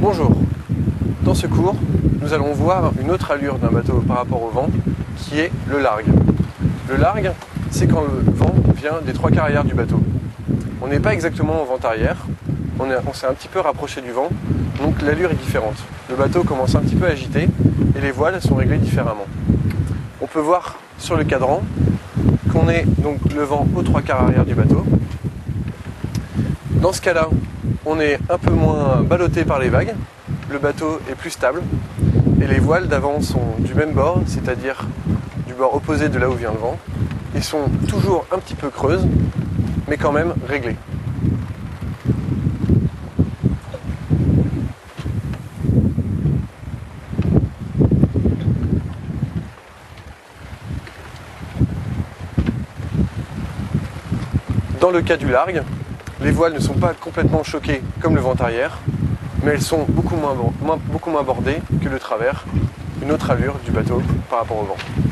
Bonjour, dans ce cours, nous allons voir une autre allure d'un bateau par rapport au vent, qui est le largue. Le largue, c'est quand le vent vient des trois quarts arrière du bateau. On n'est pas exactement au vent arrière, on, s'est un petit peu rapproché du vent, donc l'allure est différente. Le bateau commence un petit peu à agiter et les voiles sont réglées différemment. On peut voir sur le cadran qu'on est donc le vent aux trois quarts arrière du bateau. Dans ce cas-là, on est un peu moins ballotté par les vagues, le bateau est plus stable et les voiles d'avant sont du même bord, c'est-à-dire du bord opposé de là où vient le vent. Ils sont toujours un petit peu creuses, mais quand même réglées. Dans le cas du largue, les voiles ne sont pas complètement choquées comme le vent arrière, mais elles sont beaucoup moins, bordées que le travers, une autre allure du bateau par rapport au vent.